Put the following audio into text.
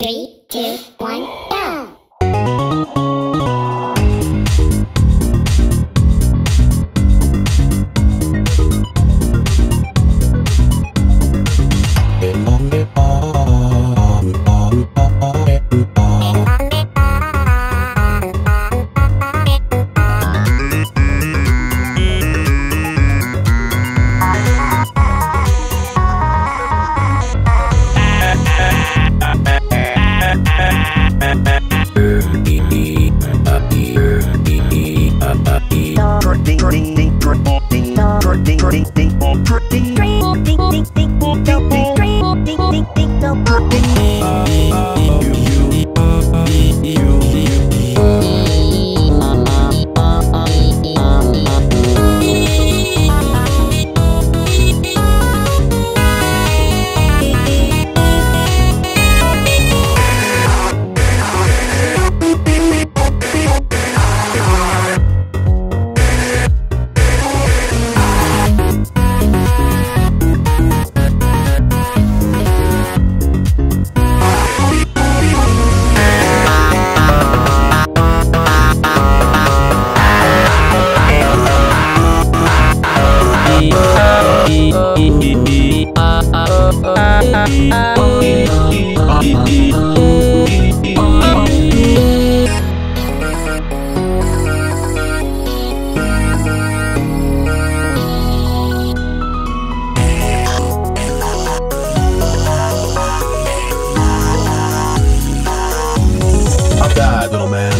Three, two, one, burning. I've died, little man.